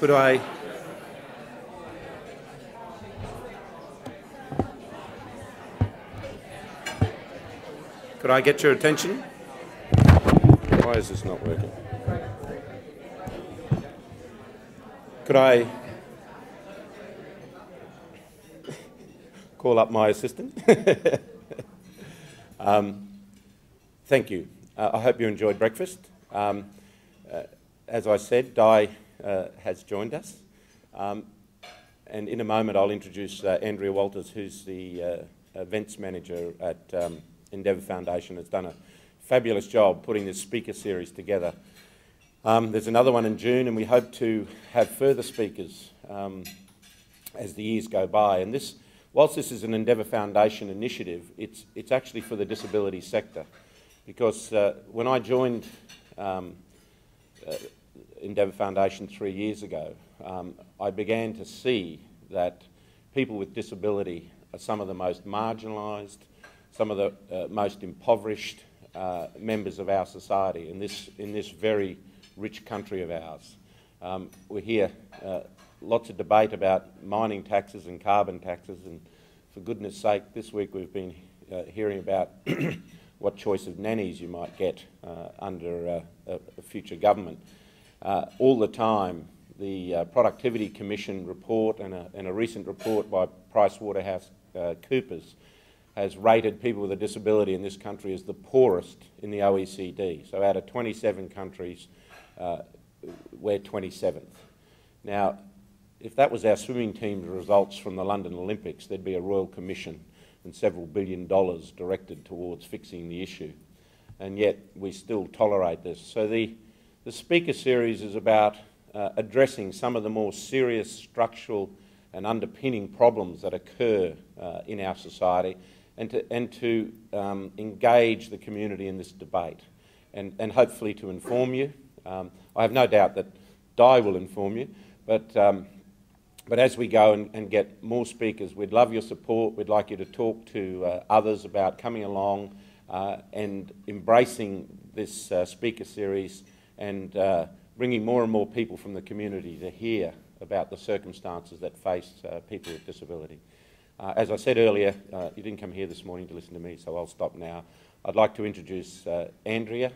Could I? Could I get your attention? Why is this not working? Could I call up my assistant? um, thank you. Uh, I hope you enjoyed breakfast. Um, uh, as I said, Di uh, has joined us. Um, and in a moment, I'll introduce uh, Andrea Walters, who's the uh, events manager at um, Endeavour Foundation, has done a fabulous job putting this speaker series together. Um, there's another one in June, and we hope to have further speakers um, as the years go by. And this, whilst this is an Endeavour Foundation initiative, it's, it's actually for the disability sector. Because uh, when I joined um, uh, Endeavour Foundation three years ago, um, I began to see that people with disability are some of the most marginalised, some of the uh, most impoverished uh, members of our society in this, in this very rich country of ours. Um, we hear uh, lots of debate about mining taxes and carbon taxes, and for goodness sake, this week we've been uh, hearing about what choice of nannies you might get uh, under a, a, future government. Uh, all the time, the uh, Productivity Commission report and a, and a recent report by PricewaterhouseCoopers has rated people with a disability in this country as the poorest in the OECD. So out of 27 countries, uh, we're 27th. Now, if that was our swimming team's results from the London Olympics, there'd be a Royal Commission and several billion dollars directed towards fixing the issue. And yet we still tolerate this. So the, the speaker series is about uh, addressing some of the more serious structural and underpinning problems that occur uh, in our society and to, and to um, engage the community in this debate and, and hopefully to inform you. Um, I have no doubt that Di will inform you, but um, but as we go and, and, get more speakers, we'd love your support. We'd like you to talk to uh, others about coming along uh, and embracing this uh, speaker series and uh, bringing more and more people from the community to hear about the circumstances that face uh, people with disability. Uh, as I said earlier, you didn't come here this morning to listen to me, so I'll stop now. I'd like to introduce Andrea,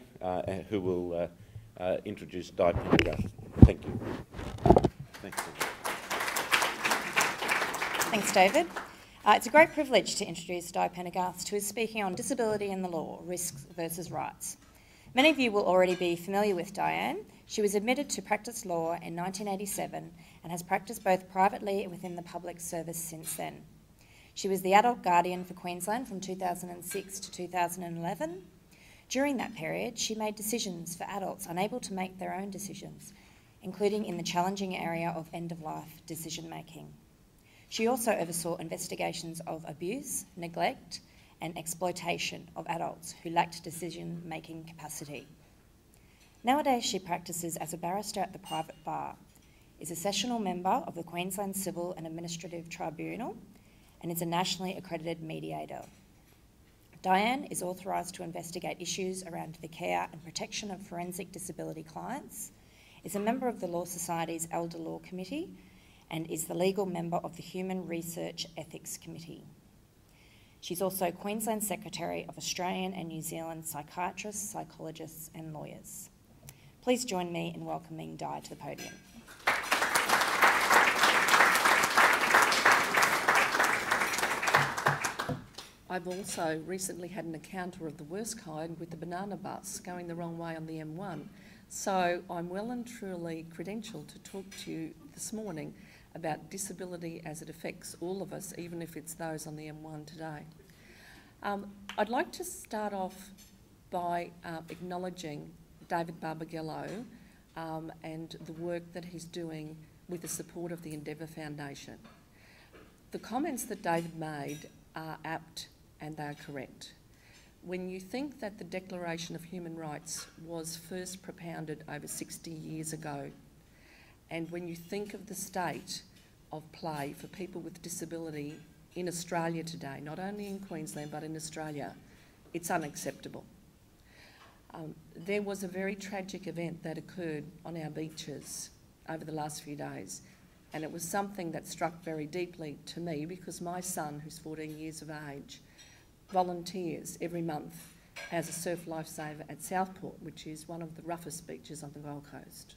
who will introduce Di Pendergast. Thank you. Thanks. Thanks, David. Uh, it's a great privilege to introduce Di Pendergast, who is speaking on disability and the law, risks versus rights. Many of you will already be familiar with Diane. She was admitted to practice law in 1987 and has practiced both privately and within the public service since then. She was the adult guardian for Queensland from 2006 to 2011. During that period, she made decisions for adults unable to make their own decisions, including in the challenging area of end of life decision making. She also oversaw investigations of abuse, neglect, and exploitation of adults who lacked decision making capacity. Nowadays, she practices as a barrister at the private bar, is a sessional member of the Queensland Civil and Administrative Tribunal, and is a nationally accredited mediator. Diane is authorised to investigate issues around the care and protection of forensic disability clients, is a member of the Law Society's Elder Law Committee, and is the legal member of the Human Research Ethics Committee. She's also Queensland Secretary of Australian and New Zealand psychiatrists, psychologists, and lawyers. Please join me in welcoming Di to the podium. I've also recently had an encounter of the worst kind with the banana bus going the wrong way on the M1. So I'm well and truly credentialed to talk to you this morning about disability as it affects all of us, even if it's those on the M1 today. Um, I'd like to start off by uh, acknowledging David Barbagallo um, and the work that he's doing with the support of the Endeavour Foundation. The comments that David made are apt and they are correct. When you think that the Declaration of Human Rights was first propounded over 60 years ago and when you think of the state of play for people with disability in Australia today, not only in Queensland but in Australia, it's unacceptable. Um, there was a very tragic event that occurred on our beaches over the last few days. And it was something that struck very deeply to me because my son, who's 14 years of age, volunteers every month as a surf lifesaver at Southport, which is one of the roughest beaches on the Gold Coast.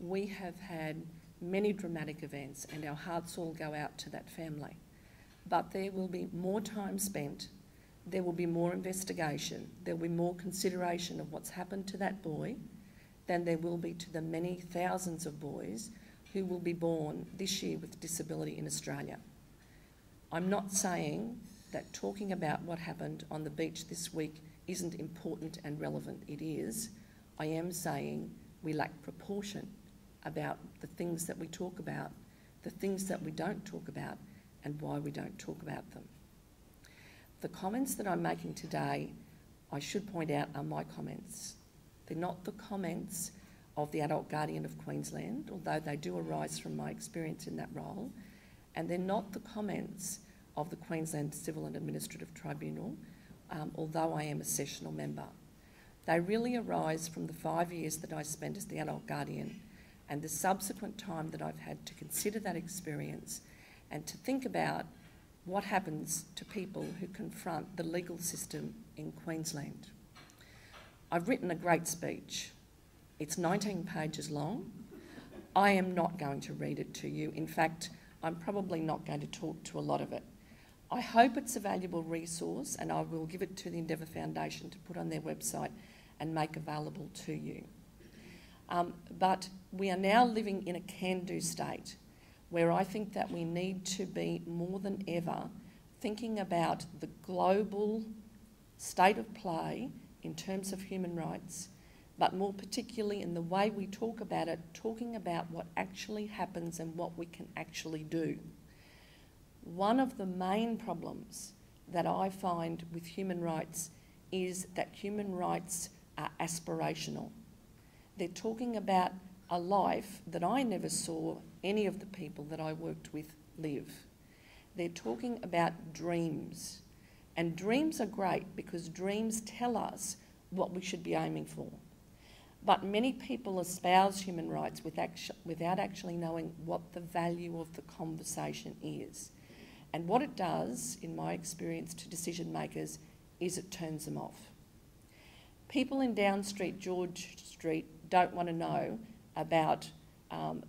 We have had many dramatic events, and our hearts all go out to that family. But there will be more time spent, there will be more investigation, there will be more consideration of what's happened to that boy than there will be to the many thousands of boys who will be born this year with disability in Australia. I'm not saying that talking about what happened on the beach this week isn't important and relevant. It is. I am saying we lack proportion about the things that we talk about, the things that we don't talk about, and why we don't talk about them. The comments that I'm making today, I should point out, are my comments. They're not the comments of the Adult Guardian of Queensland, although they do arise from my experience in that role, and they're not the comments of the Queensland Civil and Administrative Tribunal, um, although I am a sessional member. They really arise from the five years that I spent as the Adult Guardian and the subsequent time that I've had to consider that experience and to think about what happens to people who confront the legal system in Queensland. I've written a great speech. It's 19 pages long. I am not going to read it to you. In fact, I'm probably not going to talk to a lot of it. I hope it's a valuable resource and I will give it to the Endeavour Foundation to put on their website and make available to you. Um, but we are now living in a can do state where I think that we need to be more than ever thinking about the global state of play in terms of human rights, but more particularly in the way we talk about it, talking about what actually happens and what we can actually do. One of the main problems that I find with human rights is that human rights are aspirational. They're talking about a life that I never saw any of the people that I worked with live. They're talking about dreams. And dreams are great because dreams tell us what we should be aiming for. But many people espouse human rights without actually knowing what the value of the conversation is. And what it does, in my experience, to decision makers is it turns them off. People in Down Street, George Street, don't want to know about um,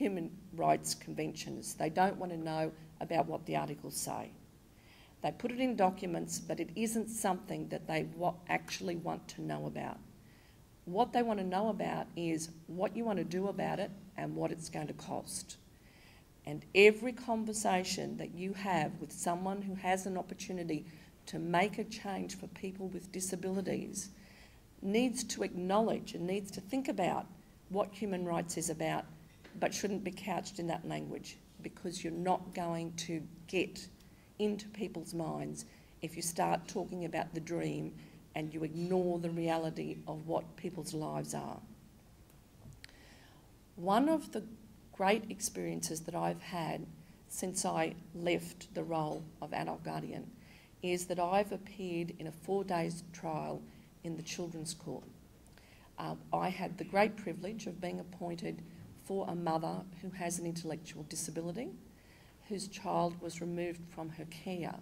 human rights conventions. They don't want to know about what the articles say. They put it in documents, but it isn't something that they actually want to know about. What they want to know about is what you want to do about it and what it's going to cost. And every conversation that you have with someone who has an opportunity to make a change for people with disabilities needs to acknowledge and needs to think about what human rights is about, but shouldn't be couched in that language because you're not going to get into people's minds if you start talking about the dream and you ignore the reality of what people's lives are. One of the great experiences that I've had since I left the role of adult guardian is that I've appeared in a four days trial in the Children's Court. Um, I had the great privilege of being appointed for a mother who has an intellectual disability, whose child was removed from her care,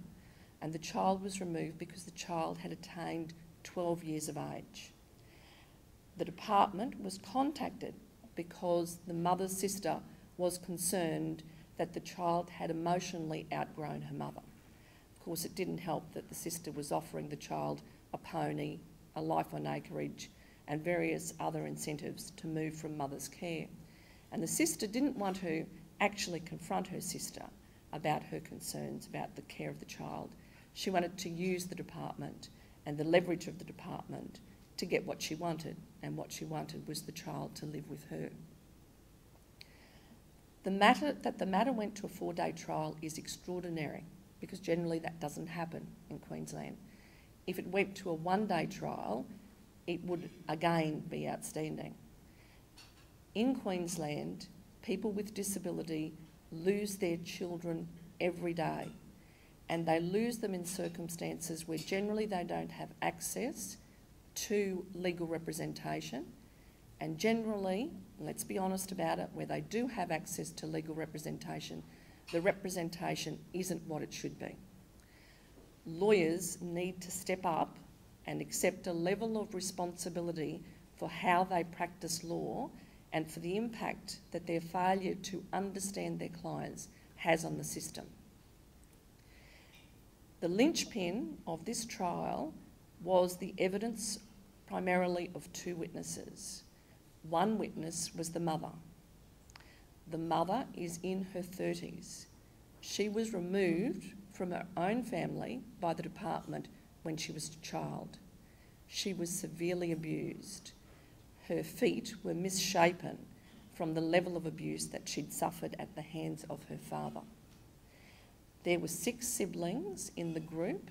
and the child was removed because the child had attained 12 years of age. The department was contacted because the mother's sister was concerned that the child had emotionally outgrown her mother. Of course, it didn't help that the sister was offering the child a pony, a life on acreage, and various other incentives to move from mother's care. And the sister didn't want to actually confront her sister about her concerns about the care of the child. She wanted to use the department and the leverage of the department to get what she wanted, and what she wanted was the child to live with her. The matter that the matter went to a four-day trial is extraordinary because generally that doesn't happen in Queensland. If it went to a one-day trial, it would again be outstanding. In Queensland, people with disability lose their children every day and they lose them in circumstances where generally they don't have access to legal representation And generally, let's be honest about it, where they do have access to legal representation, the representation isn't what it should be. Lawyers need to step up and accept a level of responsibility for how they practice law and for the impact that their failure to understand their clients has on the system. The linchpin of this trial was the evidence primarily of two witnesses. One witness was the mother. The mother is in her 30s. She was removed from her own family by the department when she was a child. She was severely abused. Her feet were misshapen from the level of abuse that she'd suffered at the hands of her father. There were six siblings in the group,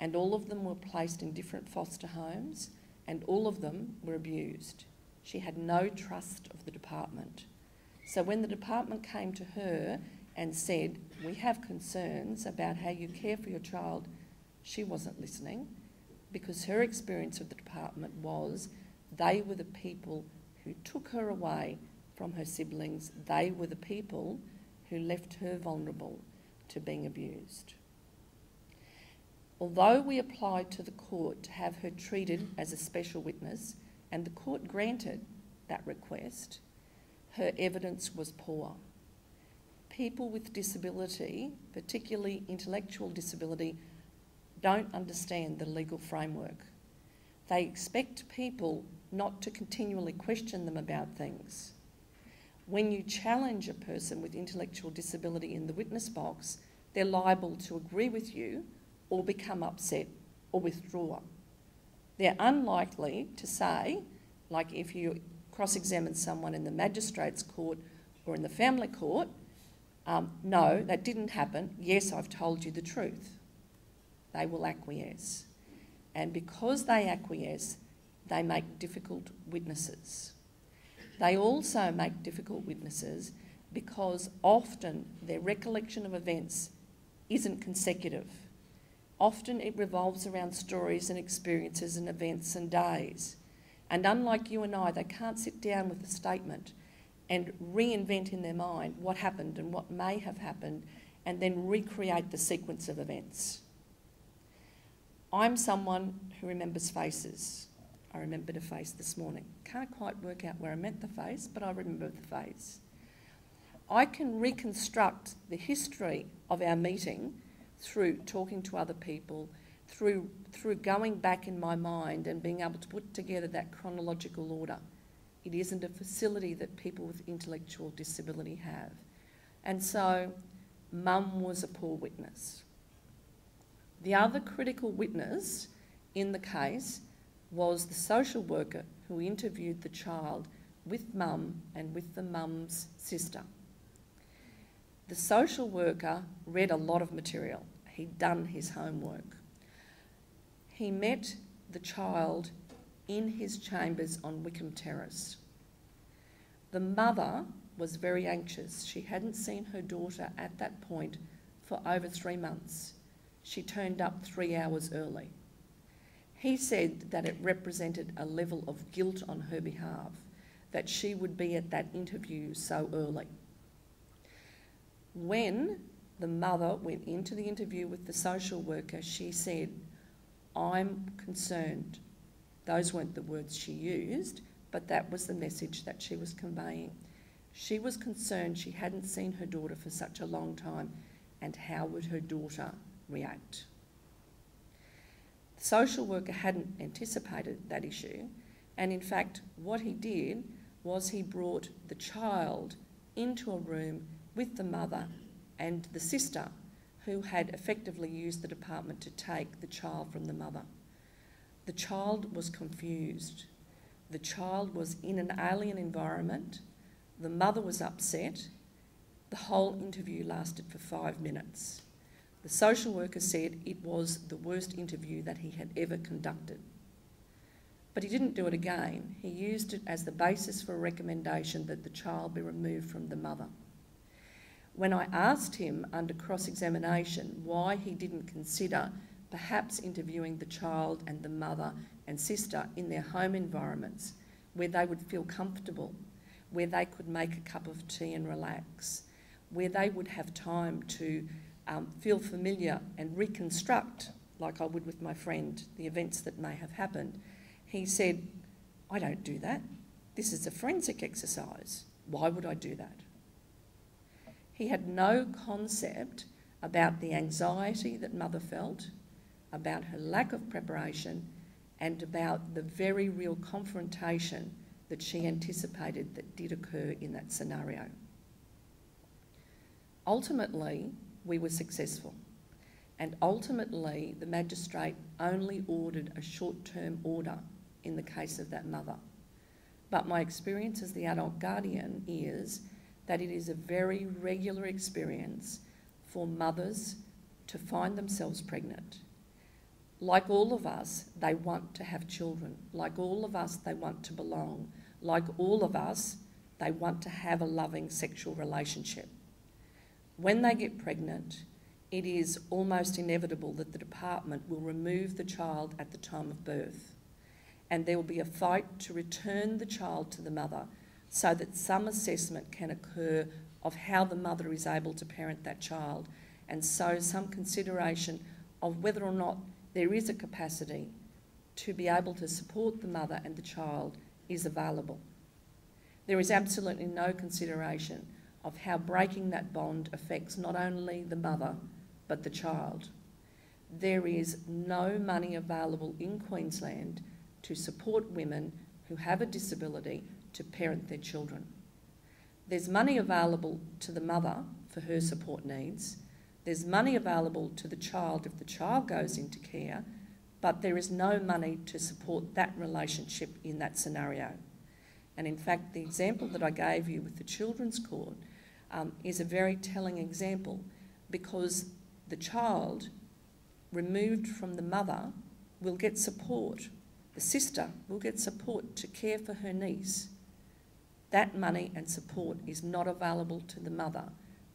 and all of them were placed in different foster homes, and all of them were abused. She had no trust of the department. So when the department came to her and said, We have concerns about how you care for your child, she wasn't listening because her experience of the department was they were the people who took her away from her siblings, they were the people who left her vulnerable to being abused. Although we applied to the court to have her treated as a special witness, and the court granted that request, her evidence was poor. People with disability, particularly intellectual disability, don't understand the legal framework. They expect people not to continually question them about things. When you challenge a person with intellectual disability in the witness box, they're liable to agree with you or become upset or withdraw. They're unlikely to say, like if you cross examine someone in the magistrate's court or in the family court, um, no, that didn't happen. Yes, I've told you the truth. They will acquiesce. And because they acquiesce, they make difficult witnesses. They also make difficult witnesses because often their recollection of events isn't consecutive. Often it revolves around stories and experiences and events and days. And unlike you and I, they can't sit down with a statement and reinvent in their mind what happened and what may have happened and then recreate the sequence of events. I'm someone who remembers faces. I remembered a face this morning. Can't quite work out where I meant the face, but I remember the face. I can reconstruct the history of our meeting through talking to other people, through, through going back in my mind and being able to put together that chronological order. It isn't a facility that people with intellectual disability have. And so, mum was a poor witness. The other critical witness in the case was the social worker who interviewed the child with mum and with the mum's sister. The social worker read a lot of material. He'd done his homework. He met the child in his chambers on Wickham Terrace. The mother was very anxious. She hadn't seen her daughter at that point for over three months she turned up three hours early. He said that it represented a level of guilt on her behalf that she would be at that interview so early. When the mother went into the interview with the social worker, she said, I'm concerned. Those weren't the words she used, but that was the message that she was conveying. She was concerned she hadn't seen her daughter for such a long time, and how would her daughter react. The social worker hadn't anticipated that issue, and in fact, what he did was he brought the child into a room with the mother and the sister who had effectively used the department to take the child from the mother. The child was confused. The child was in an alien environment. The mother was upset. The whole interview lasted for five minutes. The social worker said it was the worst interview that he had ever conducted. But he didn't do it again. He used it as the basis for a recommendation that the child be removed from the mother. When I asked him under cross examination why he didn't consider perhaps interviewing the child and the mother and sister in their home environments, where they would feel comfortable, where they could make a cup of tea and relax, where they would have time to um, feel familiar and reconstruct, like I would with my friend, the events that may have happened. He said, I don't do that. This is a forensic exercise. Why would I do that? He had no concept about the anxiety that mother felt, about her lack of preparation, and about the very real confrontation that she anticipated that did occur in that scenario. Ultimately, we were successful, and ultimately, the magistrate only ordered a short term order in the case of that mother. But my experience as the adult guardian is that it is a very regular experience for mothers to find themselves pregnant. Like all of us, they want to have children. Like all of us, they want to belong. Like all of us, they want to have a loving sexual relationship. When they get pregnant, it is almost inevitable that the department will remove the child at the time of birth. And there will be a fight to return the child to the mother so that some assessment can occur of how the mother is able to parent that child, and so some consideration of whether or not there is a capacity to be able to support the mother and the child is available. There is absolutely no consideration of how breaking that bond affects not only the mother but the child. There is no money available in Queensland to support women who have a disability to parent their children. There's money available to the mother for her support needs. There's money available to the child if the child goes into care, but there is no money to support that relationship in that scenario. And in fact, the example that I gave you with the Children's Court um, is a very telling example because the child removed from the mother will get support. The sister will get support to care for her niece that money and support is not available to the mother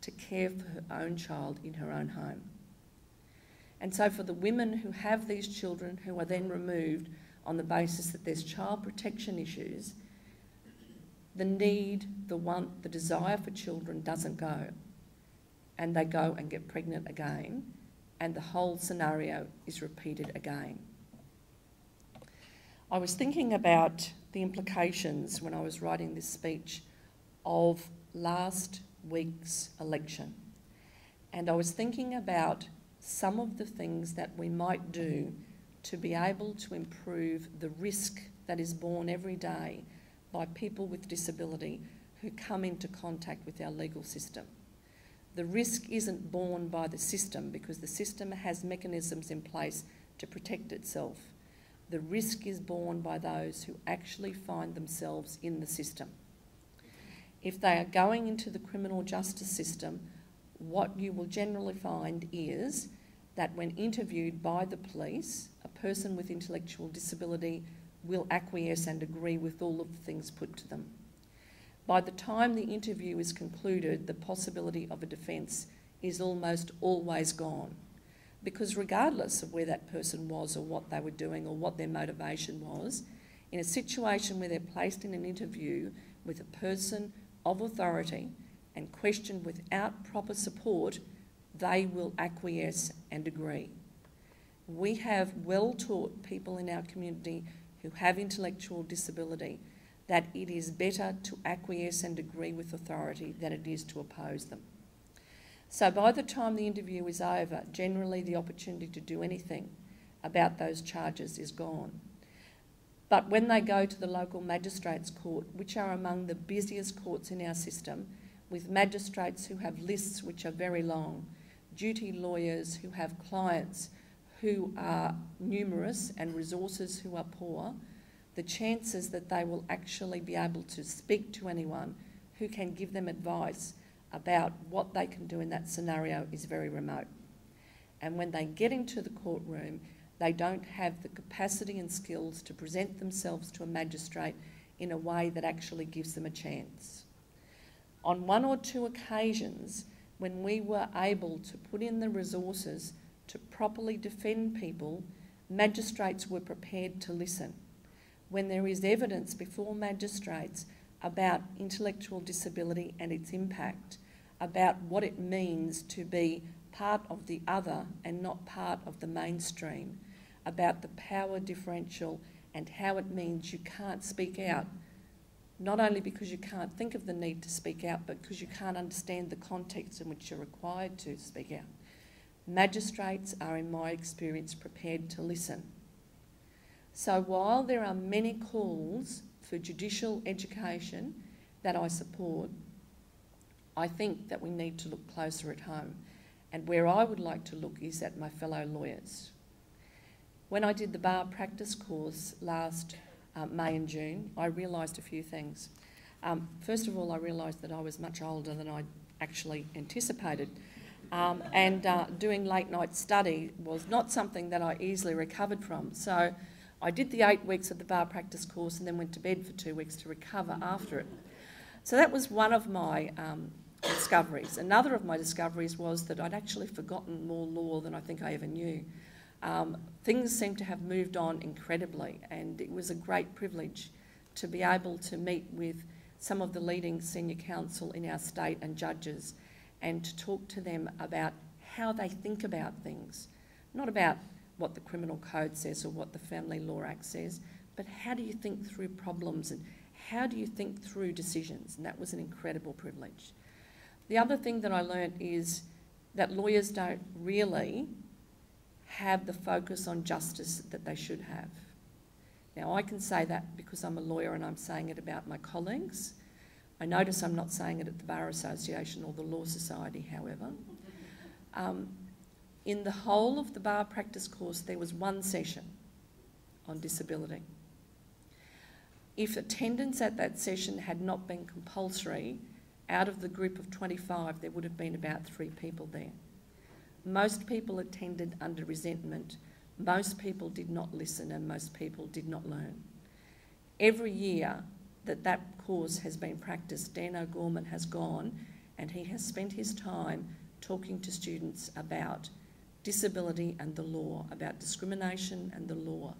to care for her own child in her own home. And so, for the women who have these children who are then removed on the basis that there's child protection issues, the need, the want, the desire for children doesn't go. And they go and get pregnant again, and the whole scenario is repeated again. I was thinking about the implications when I was writing this speech of last week's election. And I was thinking about some of the things that we might do to be able to improve the risk that is borne every day by people with disability who come into contact with our legal system. The risk isn't borne by the system because the system has mechanisms in place to protect itself the risk is borne by those who actually find themselves in the system. If they are going into the criminal justice system, what you will generally find is that when interviewed by the police, a person with intellectual disability will acquiesce and agree with all of the things put to them. By the time the interview is concluded, the possibility of a defence is almost always gone. Because regardless of where that person was or what they were doing or what their motivation was, in a situation where they're placed in an interview with a person of authority and questioned without proper support, they will acquiesce and agree. We have well taught people in our community who have intellectual disability that it is better to acquiesce and agree with authority than it is to oppose them. So by the time the interview is over, generally the opportunity to do anything about those charges is gone. But when they go to the local magistrates court, which are among the busiest courts in our system, with magistrates who have lists which are very long, duty lawyers who have clients who are numerous and resources who are poor, the chances that they will actually be able to speak to anyone who can give them advice about what they can do in that scenario is very remote. And when they get into the courtroom, they don't have the capacity and skills to present themselves to a magistrate in a way that actually gives them a chance. On one or two occasions, when we were able to put in the resources to properly defend people, magistrates were prepared to listen. when there is evidence before magistrates about intellectual disability and its impact, about what it means to be part of the other and not part of the mainstream, about the power differential and how it means you can't speak out, not only because you can't think of the need to speak out, but because you can't understand the context in which you're required to speak out. Magistrates are, in my experience, prepared to listen. So while there are many calls for judicial education that I support, I think that we need to look closer at home. And where I would like to look is at my fellow lawyers. When I did the bar practice course last uh, May and June, I realised a few things. Um, first of all, I realised that I was much older than I actually anticipated. Um, and uh, doing late night study was not something that I easily recovered from. So I did the eight weeks of the bar practice course and then went to bed for two weeks to recover after it. So that was one of my um, discoveries. Another of my discoveries was that I'd actually forgotten more law than I think I ever knew. Um, things seem to have moved on incredibly, and it was a great privilege to be able to meet with some of the leading senior counsel in our state and judges and to talk to them about how they think about things, not about what the criminal code says or what the Family Law Act says, but how do you think through problems and how do you think through decisions? And that was an incredible privilege. The other thing that I learnt is that lawyers don't really have the focus on justice that they should have. Now, I can say that because I'm a lawyer and I'm saying it about my colleagues. I notice I'm not saying it at the Bar Association or the Law Society, however. Um, in the whole of the bar practice course, there was one session on disability. If attendance at that session had not been compulsory, out of the group of 25, there would have been about three people there. Most people attended under resentment. Most people did not listen and most people did not learn. Every year that that course has been practiced, Dan O'Gorman has gone and he has spent his time talking to students about disability and the law, about discrimination and the law,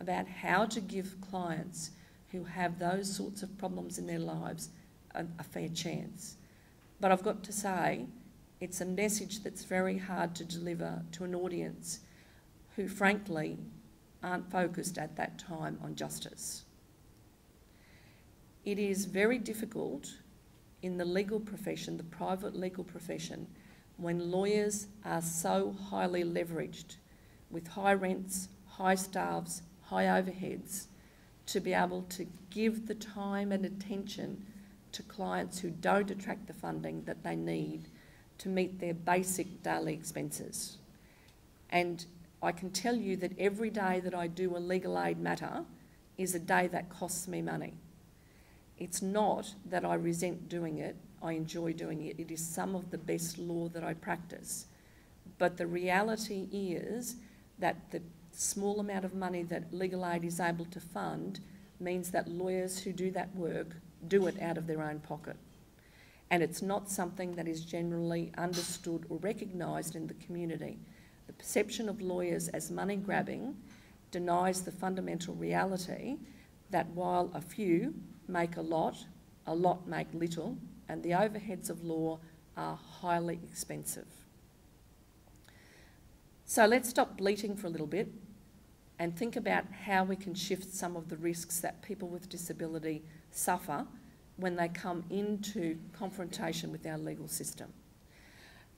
about how to give clients who have those sorts of problems in their lives a, a fair chance. But I've got to say, it's a message that's very hard to deliver to an audience who, frankly, aren't focused at that time on justice. It is very difficult in the legal profession, the private legal profession, when lawyers are so highly leveraged with high rents, high staffs, high overheads, to be able to give the time and attention to clients who don't attract the funding that they need to meet their basic daily expenses. And I can tell you that every day that I do a legal aid matter is a day that costs me money. It's not that I resent doing it, I enjoy doing it. It is some of the best law that I practice. But the reality is that the small amount of money that legal aid is able to fund means that lawyers who do that work do it out of their own pocket. And it's not something that is generally understood or recognised in the community. The perception of lawyers as money grabbing denies the fundamental reality that while a few make a lot, a lot make little, and the overheads of law are highly expensive. So let's stop bleating for a little bit and think about how we can shift some of the risks that people with disability suffer when they come into confrontation with our legal system.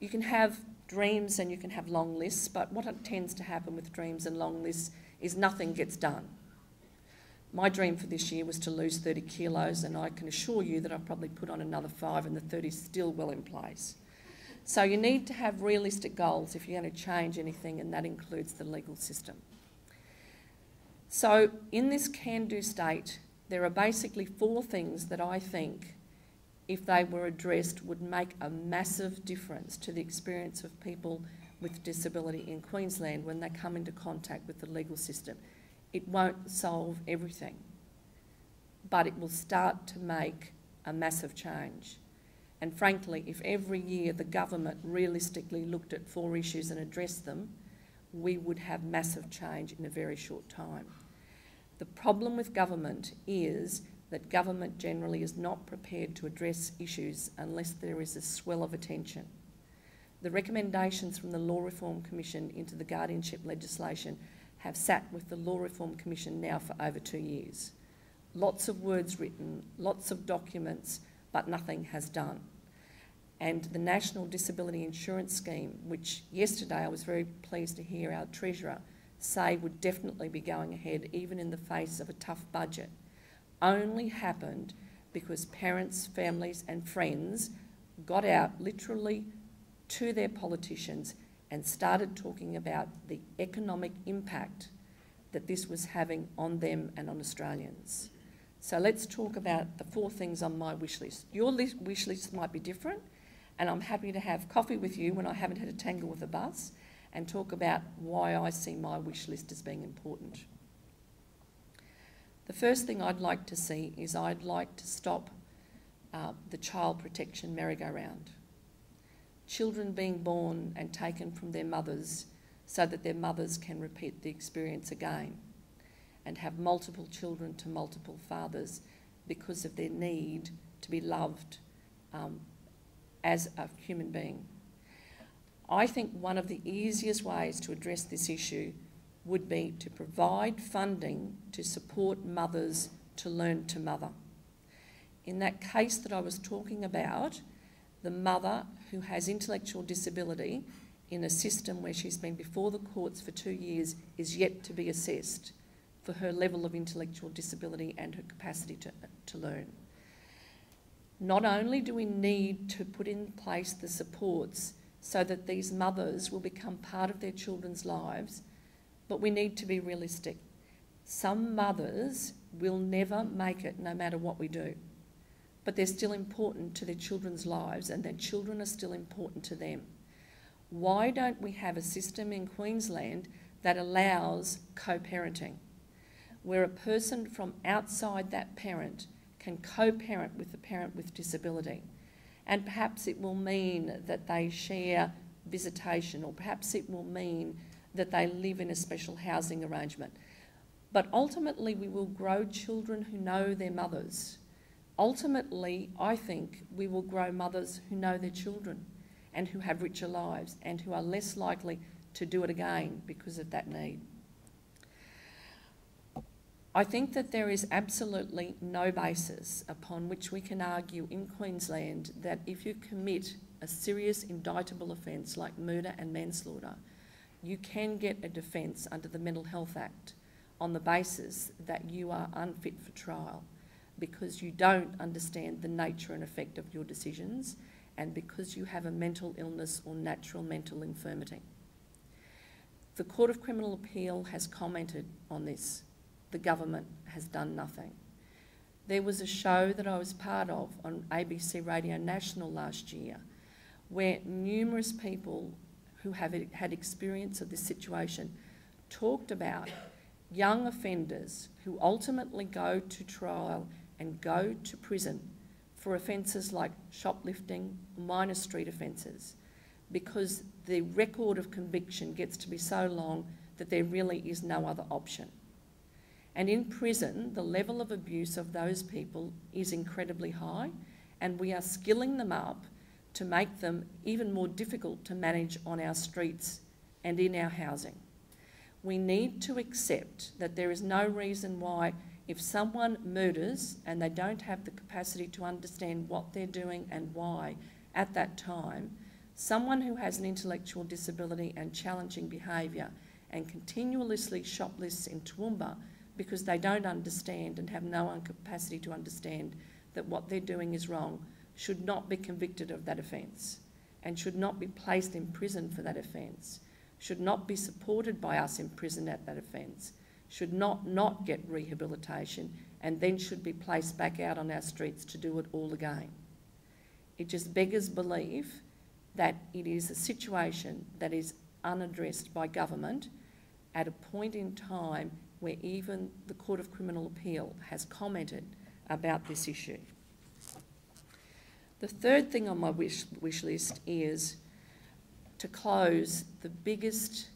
You can have dreams and you can have long lists, but what tends to happen with dreams and long lists is nothing gets done. My dream for this year was to lose 30 kilos, and I can assure you that I've probably put on another five, and the 30 is still well in place. So you need to have realistic goals if you're going to change anything, and that includes the legal system. So in this can-do state, there are basically four things that I think, if they were addressed, would make a massive difference to the experience of people with disability in Queensland when they come into contact with the legal system. It won't solve everything, but it will start to make a massive change. And frankly, if every year the government realistically looked at four issues and addressed them, we would have massive change in a very short time. The problem with government is that government generally is not prepared to address issues unless there is a swell of attention. The recommendations from the Law Reform Commission into the guardianship legislation have sat with the Law Reform Commission now for over two years. Lots of words written, lots of documents, but nothing has done. And the National Disability Insurance Scheme, which yesterday I was very pleased to hear our Treasurer say would definitely be going ahead even in the face of a tough budget, only happened because parents, families, and friends got out literally to their politicians and started talking about the economic impact that this was having on them and on Australians. So let's talk about the four things on my wish list. Your list, wish list might be different, and I'm happy to have coffee with you when I haven't had a tangle with a bus and talk about why I see my wish list as being important. The first thing I'd like to see is I'd like to stop uh, the child protection merry-go-round. Children being born and taken from their mothers so that their mothers can repeat the experience again and have multiple children to multiple fathers because of their need to be loved um, as a human being. I think one of the easiest ways to address this issue would be to provide funding to support mothers to learn to mother. In that case that I was talking about, the mother who has intellectual disability in a system where she's been before the courts for two years is yet to be assessed for her level of intellectual disability and her capacity to, to learn. Not only do we need to put in place the supports so that these mothers will become part of their children's lives, but we need to be realistic. Some mothers will never make it no matter what we do, but they're still important to their children's lives and their children are still important to them. Why don't we have a system in Queensland that allows co parenting, where a person from outside that parent can co parent with the parent with disability? And perhaps it will mean that they share visitation, or perhaps it will mean that they live in a special housing arrangement. But ultimately, we will grow children who know their mothers. Ultimately, I think we will grow mothers who know their children and who have richer lives and who are less likely to do it again because of that need. I think that there is absolutely no basis upon which we can argue in Queensland that if you commit a serious indictable offence like murder and manslaughter, you can get a defence under the Mental Health Act on the basis that you are unfit for trial because you don't understand the nature and effect of your decisions and because you have a mental illness or natural mental infirmity. The Court of Criminal Appeal has commented on this. The government has done nothing. There was a show that I was part of on ABC Radio National last year where numerous people who have had experience of this situation talked about young offenders who ultimately go to trial and go to prison for offences like shoplifting, minor street offences, because the record of conviction gets to be so long that there really is no other option. And in prison, the level of abuse of those people is incredibly high, and we are skilling them up to make them even more difficult to manage on our streets and in our housing. We need to accept that there is no reason why, if someone murders and they don't have the capacity to understand what they're doing and why at that time, someone who has an intellectual disability and challenging behaviour and continuously shoplifts in Toowoomba because they don't understand and have no capacity to understand that what they're doing is wrong should not be convicted of that offence and should not be placed in prison for that offence, should not be supported by us in prison at that offence, should not not get rehabilitation and then should be placed back out on our streets to do it all again. It just beggars belief that it is a situation that is unaddressed by government at a point in time where even the Court of Criminal Appeal has commented about this issue. The third thing on my wish, wish list is to close the biggest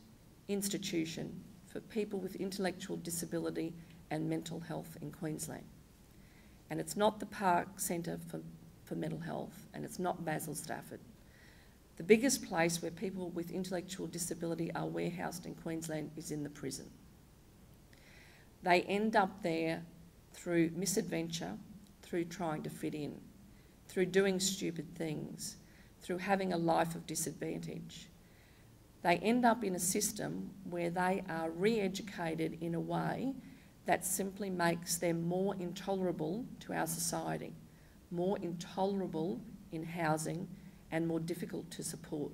institution for people with intellectual disability and mental health in Queensland. And it's not the Park Centre for, for Mental Health, and it's not Basil Stafford. The biggest place where people with intellectual disability are warehoused in Queensland is in the prison. They end up there through misadventure, through trying to fit in, through doing stupid things, through having a life of disadvantage. They end up in a system where they are re educated in a way that simply makes them more intolerable to our society, more intolerable in housing, and more difficult to support.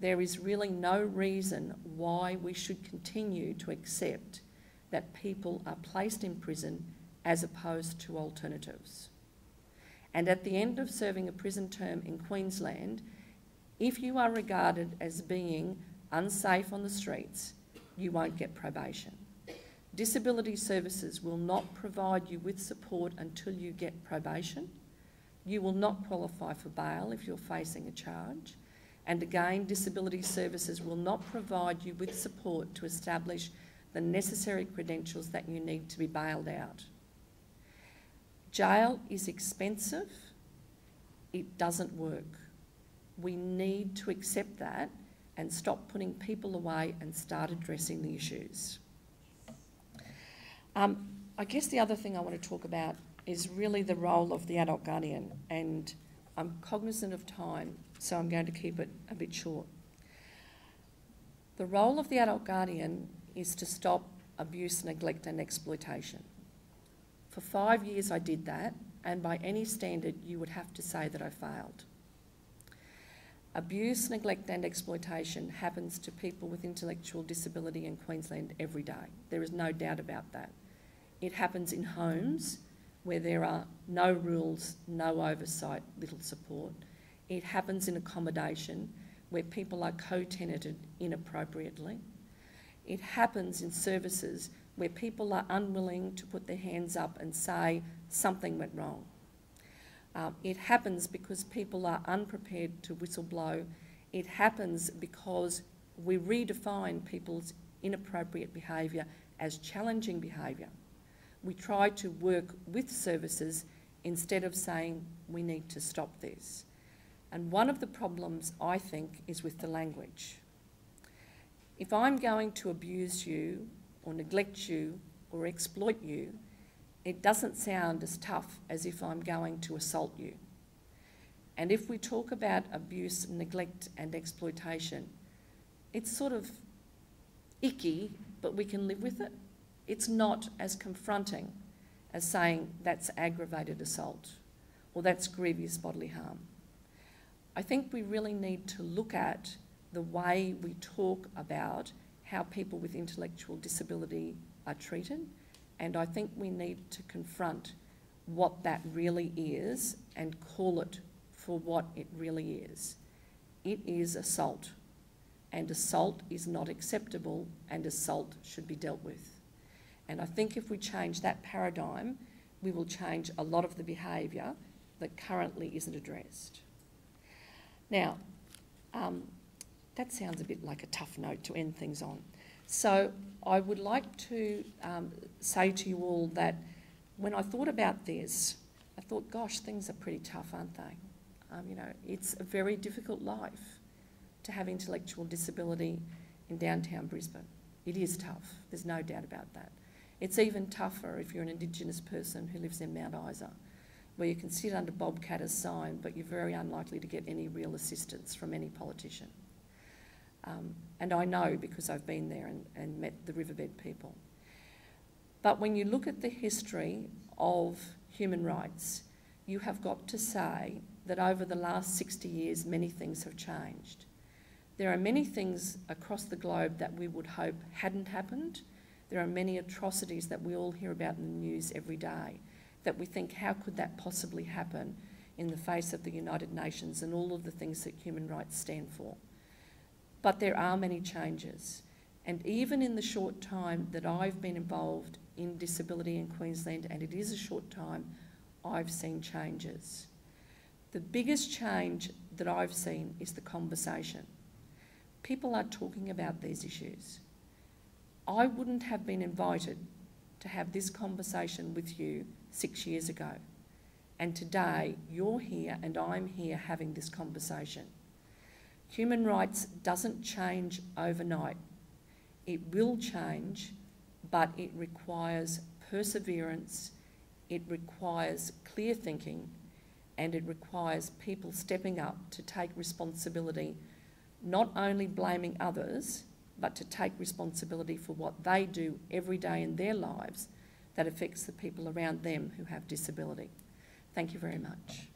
There is really no reason why we should continue to accept that people are placed in prison as opposed to alternatives. And at the end of serving a prison term in Queensland, if you are regarded as being unsafe on the streets, you won't get probation. Disability services will not provide you with support until you get probation. You will not qualify for bail if you're facing a charge. And again, disability services will not provide you with support to establish the necessary credentials that you need to be bailed out. Jail is expensive, it doesn't work. We need to accept that and stop putting people away and start addressing the issues. Um, I guess the other thing I want to talk about is really the role of the adult guardian, and I'm cognizant of time, so I'm going to keep it a bit short. The role of the adult guardian is to stop abuse, neglect, and exploitation. For five years, I did that, and by any standard, you would have to say that I failed. Abuse, neglect, and exploitation happens to people with intellectual disability in Queensland every day. There is no doubt about that. It happens in homes where there are no rules, no oversight, little support. It happens in accommodation where people are co tenanted inappropriately. It happens in services where people are unwilling to put their hands up and say something went wrong. Um, it happens because people are unprepared to whistleblow. It happens because we redefine people's inappropriate behaviour as challenging behaviour. We try to work with services instead of saying we need to stop this. And one of the problems, I think, is with the language. If I'm going to abuse you or neglect you or exploit you, it doesn't sound as tough as if I'm going to assault you. And if we talk about abuse, neglect, and exploitation, it's sort of icky, but we can live with it. It's not as confronting as saying that's aggravated assault or that's grievous bodily harm. I think we really need to look at the way we talk about how people with intellectual disability are treated, and I think we need to confront what that really is and call it for what it really is. It is assault, and assault is not acceptable, and assault should be dealt with. And I think if we change that paradigm, we will change a lot of the behaviour that currently isn't addressed. Now, um, that sounds a bit like a tough note to end things on. So I would like to um, say to you all that when I thought about this, I thought, gosh, things are pretty tough, aren't they? Um, you know, it's a very difficult life to have intellectual disability in downtown Brisbane. It is tough, there's no doubt about that. It's even tougher if you're an Indigenous person who lives in Mount Isa, where you can sit under Bob sign, but you're very unlikely to get any real assistance from any politician. Um, and I know because I've been there and, and met the riverbed people. But when you look at the history of human rights, you have got to say that over the last 60 years, many things have changed. There are many things across the globe that we would hope hadn't happened. There are many atrocities that we all hear about in the news every day that we think, how could that possibly happen in the face of the United Nations and all of the things that human rights stand for? But there are many changes. And even in the short time that I've been involved in disability in Queensland, and it is a short time, I've seen changes. The biggest change that I've seen is the conversation. People are talking about these issues. I wouldn't have been invited to have this conversation with you six years ago. And today, you're here and I'm here having this conversation. Human rights doesn't change overnight. It will change, but it requires perseverance, it requires clear thinking, and it requires people stepping up to take responsibility, not only blaming others, but to take responsibility for what they do every day in their lives that affects the people around them who have disability. Thank you very much.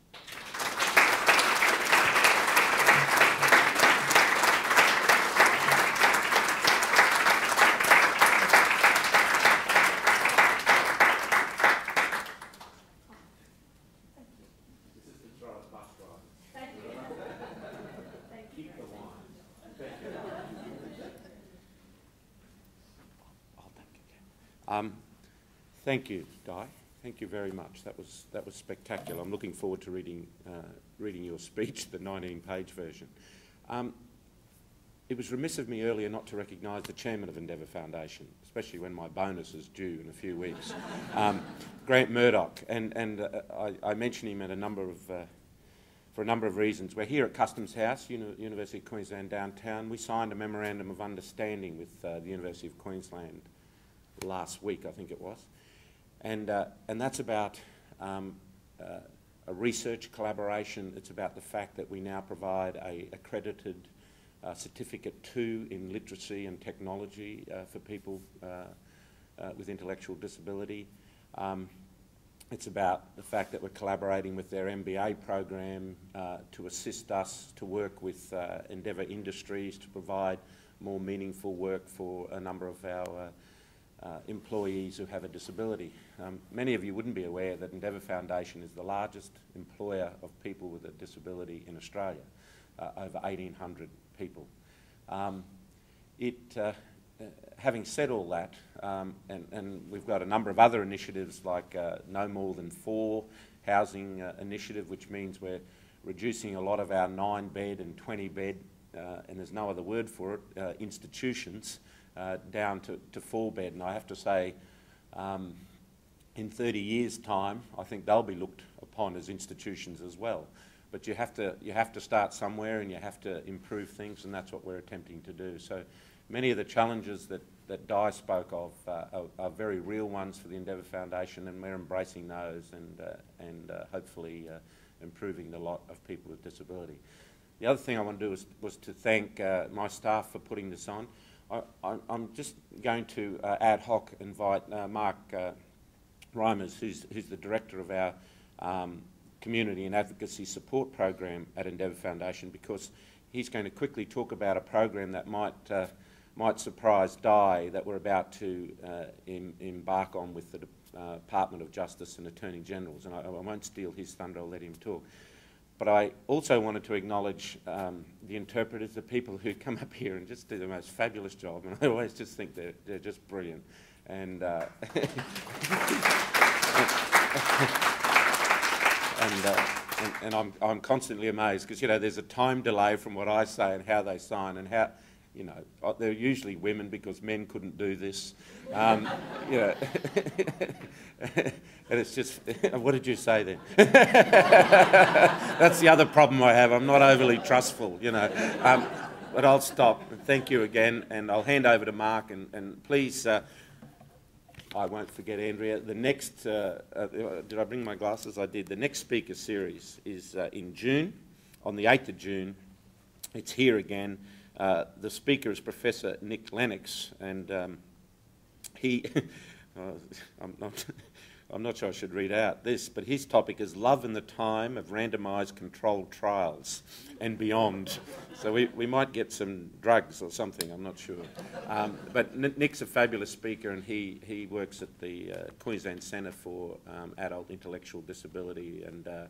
Um, thank you, Di. Thank you very much. That was that was spectacular. I'm looking forward to reading uh, reading your speech, the 19-page version. Um, it was remiss of me earlier not to recognise the chairman of Endeavour Foundation, especially when my bonus is due in a few weeks, um, Grant Murdoch, and and uh, I, I mention him at a number of. Uh, for a number of reasons. We're here at Customs House, Uni University of Queensland downtown. We signed a memorandum of understanding with uh, the University of Queensland last week, I think it was. And, uh, and that's about um, uh, a research collaboration. It's about the fact that we now provide a accredited uh, certificate two in literacy and technology uh, for people uh, uh, with intellectual disability. Um, it's about the fact that we're collaborating with their MBA program to assist us to work with Endeavour Industries to provide more meaningful work for a number of our uh, employees who have a disability. Um, many of you wouldn't be aware that Endeavour Foundation is the largest employer of people with a disability in Australia, uh, over 1,800 people. Um, it, uh, uh, having said all that, um, and, and, we've got a number of other initiatives like uh, No More Than Four housing uh, initiative, which means we're reducing a lot of our nine bed and 20 bed, and there's no other word for it, institutions uh, down to, to four bed. And I have to say, um, in 30 years' time, I think they'll be looked upon as institutions as well. But you have to, you have to start somewhere and you have to improve things, and that's what we're attempting to do. So many of the challenges that, that Di spoke of uh, are, are, very real ones for the Endeavour Foundation, and we're embracing those and, uh, and uh, hopefully uh, improving the lot of people with disability. The other thing I want to do was, was to thank uh, my staff for putting this on. I, am just going to uh, ad hoc invite uh, Mark uh, Reimers, who's, who's, the director of our um, community and advocacy support program at Endeavour Foundation, because he's going to quickly talk about a program that might uh, might surprise Di that we're about to uh, em embark on with the uh, Department of Justice and Attorney Generals, and I, I won't steal his thunder. I'll let him talk. But I also wanted to acknowledge um, the interpreters, the people who come up here and just do the most fabulous job. And I always just think they're, they're just brilliant. And, uh, and, uh, and, and, I'm, I'm constantly amazed because, you know, there's a time delay from what I say and how they sign and how, you know, uh, they're usually women because men couldn't do this. Um, you know, and it's just, what did you say then? That's the other problem I have. I'm not overly trustful, you know. Um, but I'll stop. Thank you again, and I'll hand over to Mark. And, and please, uh, I won't forget Andrea. The next, uh, uh, did I bring my glasses? I did. The next speaker series is uh, in June, on the 8th of June. It's here again. Uh, the speaker is Professor Nick Lennox, and um, he, uh, I'm, not, I'm not sure I should read out this, but his topic is love in the time of randomised controlled trials and beyond. So we, we might get some drugs or something, I'm not sure. Um, but Nick's a fabulous speaker and he, he works at the uh, Queensland Centre for um, Adult Intellectual Disability and uh,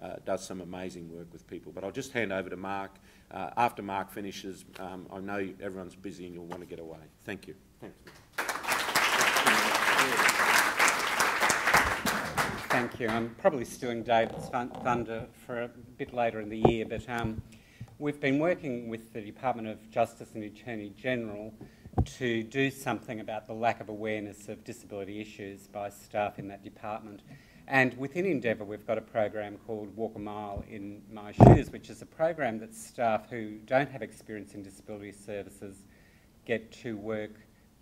uh, does some amazing work with people. But I'll just hand over to Mark. Uh, after Mark finishes, um, I know everyone's busy and you'll want to get away. Thank you. Thanks. Thank you. I'm probably stealing David's thunder for a bit later in the year, but um, we've been working with the Department of Justice and the Attorney General to do something about the lack of awareness of disability issues by staff in that department. And within Endeavour, we've got a program called Walk a Mile in My Shoes, which is a program that staff who don't have experience in disability services get to work.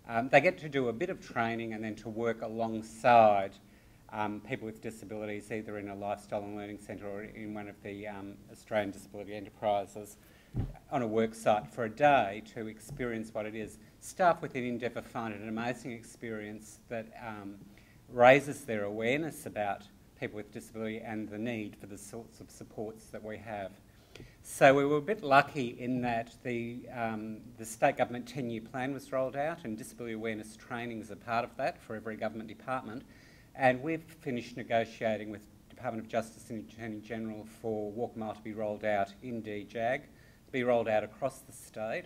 Um, they get to do a bit of training and then to work alongside um, people with disabilities, either in a lifestyle and learning centre or in one of the um, Australian disability enterprises, on a work site for a day to experience what it is. Staff within Endeavour find it an amazing experience that um, raises their awareness about people with disability and the need for the sorts of supports that we have. So we were a bit lucky in that the, um, the state government 10-year plan was rolled out and disability awareness training is a part of that for every government department. And we've finished negotiating with Department of Justice and Attorney General for Walk Mile to be rolled out in DJAG, to be rolled out across the state.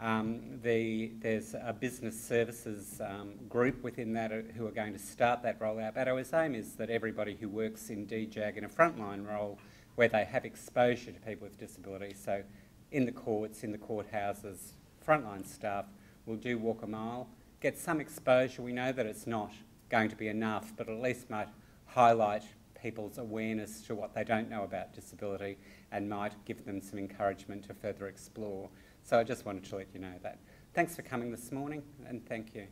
Um, the, there's a business services um, group within that uh, who are going to start that rollout. But our aim is that everybody who works in DJAG in a frontline role where they have exposure to people with disabilities, so in the courts, in the courthouses, frontline staff will do walk a mile, get some exposure. We know that it's not going to be enough, but at least might highlight people's awareness to what they don't know about disability and might give them some encouragement to further explore. So I just wanted to let you know that. Thanks for coming this morning and thank you.